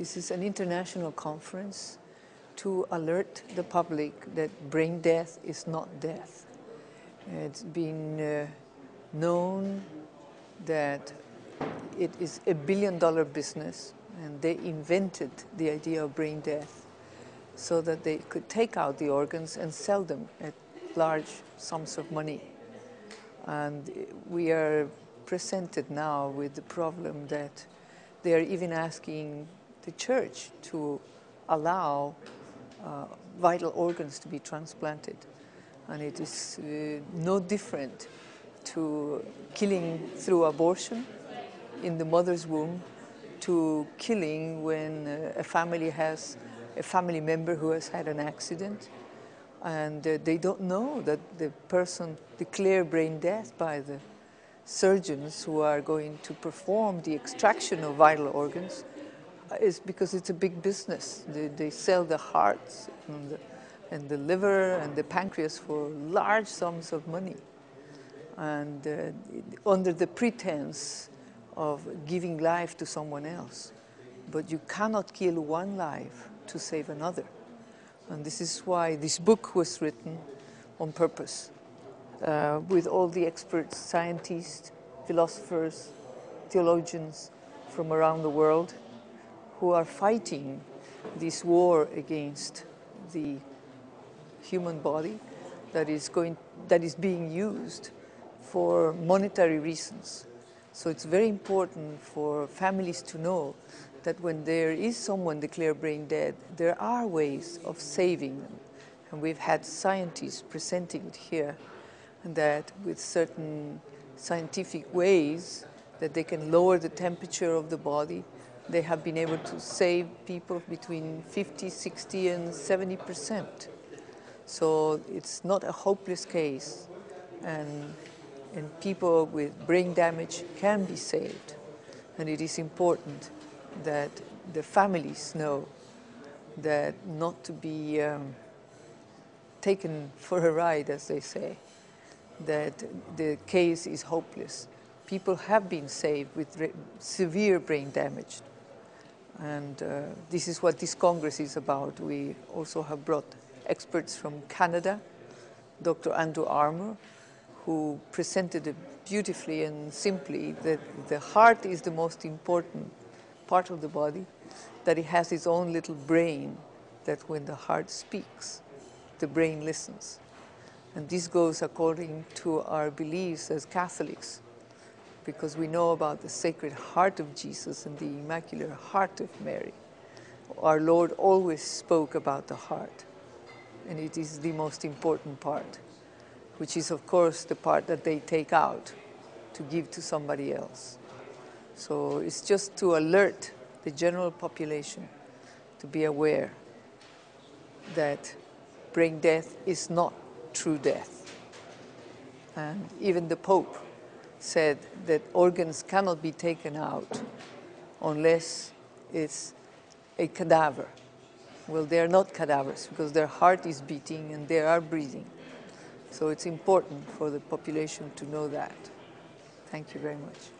This is an international conference to alert the public that brain death is not death. It's been uh, known that it is a billion dollar business and they invented the idea of brain death so that they could take out the organs and sell them at large sums of money. And we are presented now with the problem that they are even asking the church to allow uh, vital organs to be transplanted. And it is uh, no different to killing through abortion in the mother's womb to killing when uh, a family has a family member who has had an accident and uh, they don't know that the person declared brain death by the surgeons who are going to perform the extraction of vital organs is because it's a big business. They, they sell the hearts and the, and the, liver and the pancreas for large sums of money. And uh, under the pretense of giving life to someone else. But you cannot kill one life to save another. And this is why this book was written on purpose, uh, with all the experts, scientists, philosophers, theologians from around the world who are fighting this war against the human body that is, going, that is being used for monetary reasons. So it's very important for families to know that when there is someone declared brain dead, there are ways of saving them. And we've had scientists presenting it here, and that with certain scientific ways that they can lower the temperature of the body they have been able to save people between 50, 60, and 70 percent. So it's not a hopeless case, and, and people with brain damage can be saved. And it is important that the families know that not to be um, taken for a ride, as they say, that the case is hopeless. People have been saved with severe brain damage and uh, this is what this Congress is about. We also have brought experts from Canada, Dr. Andrew Armour, who presented beautifully and simply that the heart is the most important part of the body, that it has its own little brain, that when the heart speaks, the brain listens. And this goes according to our beliefs as Catholics because we know about the Sacred Heart of Jesus and the Immaculate Heart of Mary. Our Lord always spoke about the heart, and it is the most important part, which is, of course, the part that they take out to give to somebody else. So it's just to alert the general population to be aware that brain death is not true death. And even the Pope said that organs cannot be taken out unless it's a cadaver. Well, they are not cadavers because their heart is beating and they are breathing. So it's important for the population to know that. Thank you very much.